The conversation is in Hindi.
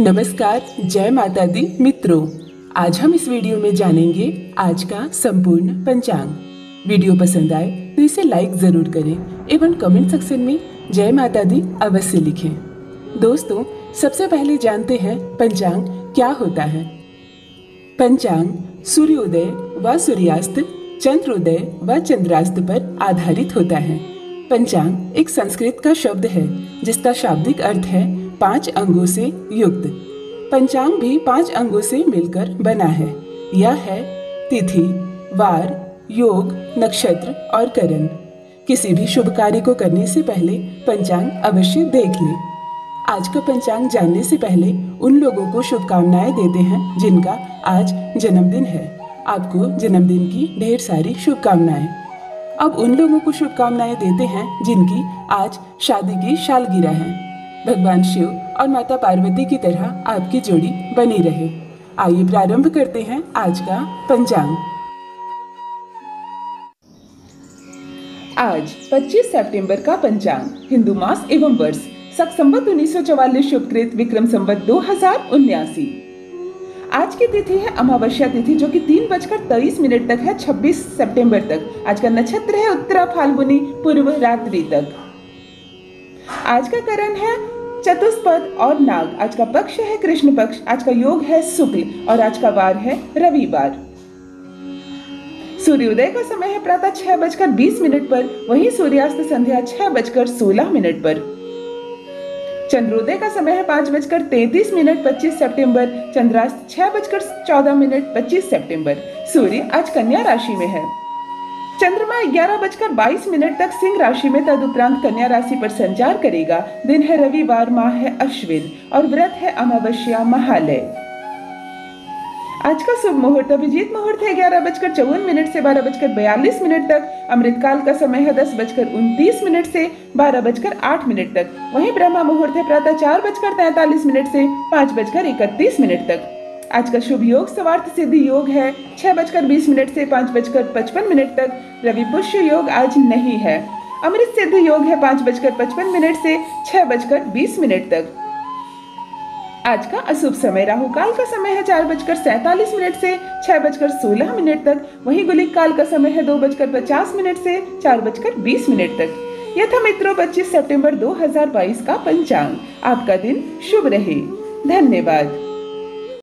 नमस्कार, जय माता दी, मित्रों। आज हम इस वीडियो में जानेंगे आज का संपूर्ण पंचांग। वीडियो पसंद आए तो इसे लाइक ज़रूर करें एवं कमेंट सेक्शन में जय माता दी अवश्य लिखें। दोस्तों, सबसे पहले जानते हैं पंचांग क्या होता है। पंचांग सूर्योदय व सूर्यास्त, चंद्रोदय व चंद्रास्त पर आधारित होता है। पंचांग एक संस्कृत का शब्द है, जिसका शाब्दिक अर्थ है पाँच अंगों से युक्त। पंचांग भी पाँच अंगों से मिलकर बना है। यह है तिथि, वार, योग, नक्षत्र और करण। किसी भी शुभ कार्य को करने से पहले पंचांग अवश्य देख लें। आज का पंचांग जानने से पहले उन लोगों को शुभकामनाएँ देते हैं जिनका आज जन्मदिन है। आपको जन्मदिन की ढेर सारी शुभकामनाएँ। अब उन लोगों को शुभकामनाएँ देते हैं जिनकी आज शादी की सालगिरह है। भगवान शिव और माता पार्वती की तरह आपकी जोड़ी बनी रहे। आइए प्रारंभ करते हैं आज का पंचांग। आज 25 सितंबर का पंचांग, हिंदू मास एवं वर्ष सख संबत उन्नीस सौ चौवालीस शुभकृत विक्रम संबत दो हज़ार उन्यासी। आज की तिथि है अमावस्या तिथि, जो कि तीन बजकर तेईस मिनट तक है 26 सितंबर तक। आज का नक्षत्र है उत्तरा फाल्गुनी पूर्व रात्रि तक। आज का करण है चतुष्पद और नाग। आज का पक्ष है कृष्ण पक्ष। आज का योग है शुक्ल और आज का वार है रविवार। सूर्योदय का समय है प्रातः छह बजकर बीस मिनट पर। वहीं सूर्यास्त संध्या छह बजकर सोलह मिनट पर। चंद्रोदय का समय है पाँच बजकर तैतीस मिनट, पच्चीस सितंबर चंद्रास्त छह बजकर चौदह मिनट, पच्चीस सितंबर सूर्य आज कन्या राशि में है। चंद्रमा ग्यारह बजकर बाईस मिनट तक सिंह राशि में तदुपरांत कन्या राशि पर संचार करेगा। दिन है रविवार, माह है अश्विन और व्रत है अमावस्या, महालय। आज का शुभ मुहूर्त, अभिजीत मुहूर्त है ग्यारह बजकर चौवन मिनट से बारह बजकर बयालीस मिनट तक। अमृतकाल का समय है दस बजकर उनतीस मिनट से बारह बजकर आठ मिनट तक। वहीं ब्रह्मा मुहूर्त है प्रातः चार बजकर तैतालीस मिनट से पाँच बजकर इकतीस मिनट तक। आज का शुभ योग सवार्थ सिद्धि योग है। छह बजकर बीस मिनट से पाँच बजकर पचपन मिनट तक रवि पुष्य योग आज नहीं है। अमृत सिद्ध योग है पाँच बजकर पचपन मिनट से छह बजकर बीस मिनट तक। आज का अशुभ समय राहु काल का समय है चार बजकर सैतालीस मिनट से छह बजकर सोलह मिनट तक। वहीं गुलिक काल का समय है दो बजकर पचास मिनट से चार बजकर बीस मिनट तक। यह था मित्रों 25 सितंबर 2022 का पंचांग। आपका दिन शुभ रहे। धन्यवाद।